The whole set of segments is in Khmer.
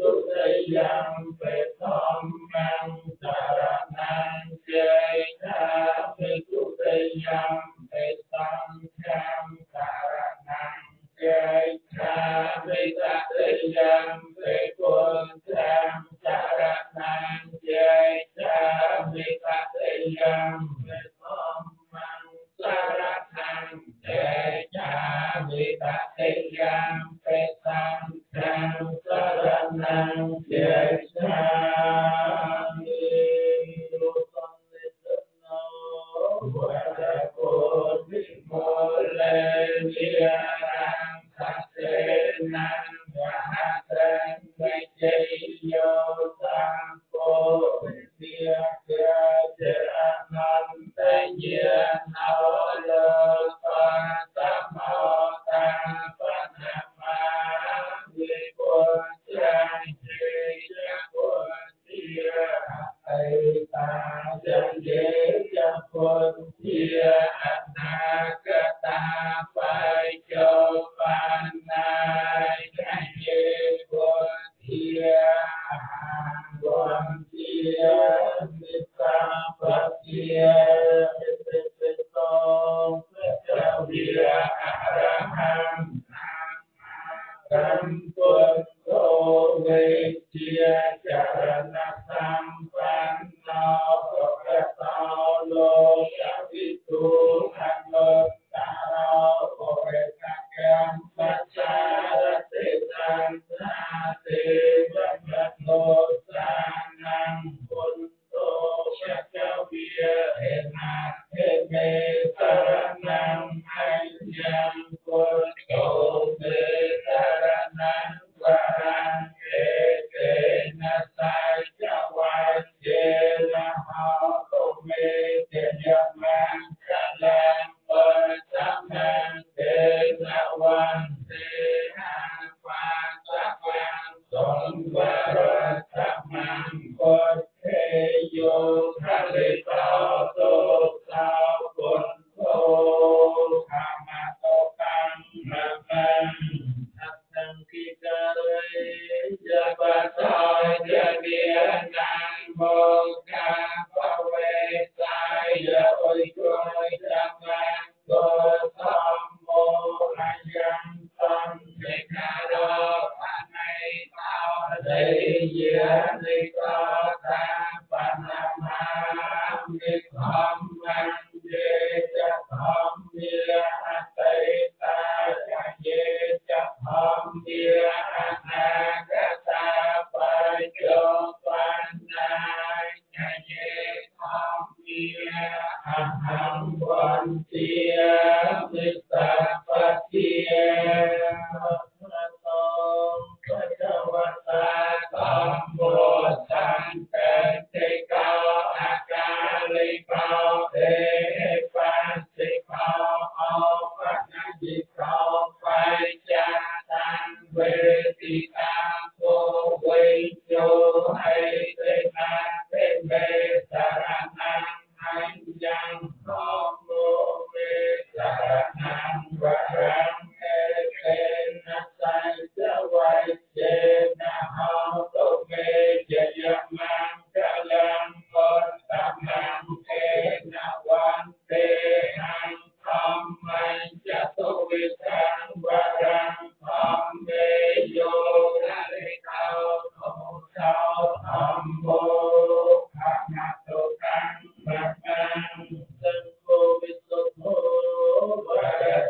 ទុតិយំពេធម្មំសារណំចេតាភិទុតិយំពេតំខំសារណំចេតាភិតតិយំពេគុណខំសារណំចេតាភិតតិយំពេ الإله have នៃយានិកតាបណ្ណមាមិធម្មੰយេចធម្មយអតីតាយេចធម្មយអនាគតាបច្ចុប្បន្នាយេធម្មយអហੰវន្តិមិតា the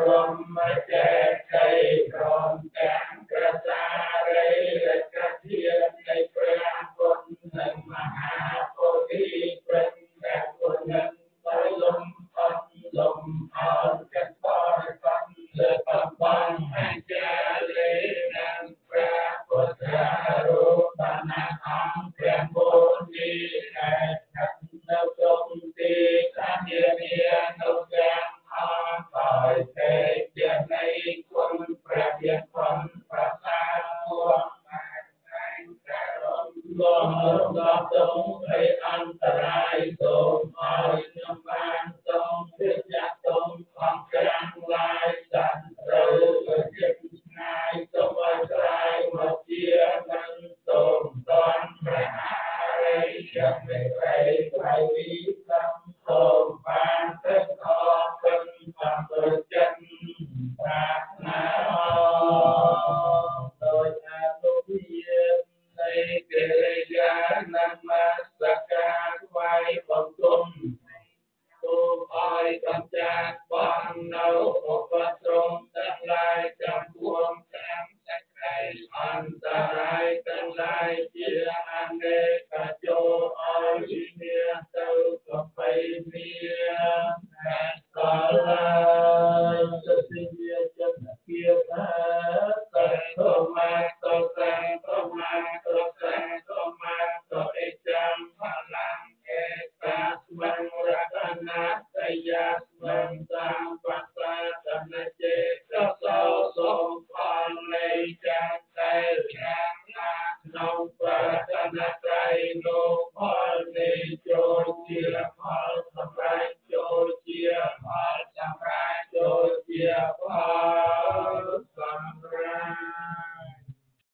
Allahumma ទៅក៏បីមានសាលាសតិយាចិត្តគាថាសទ្ធមាតតាធម្មតតាធម្មតអេចាំផលាំងអេតាស្មងរតនាតយាស្មងតាមប